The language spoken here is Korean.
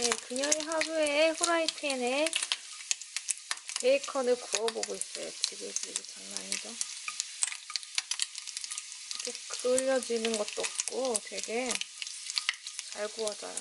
네, 그녀의 하루에 후라이팬에 베이컨을 구워보고 있어요. 지글지글 장난 이죠. 이렇게 그을려지는 것도 없고 되게 잘 구워져요.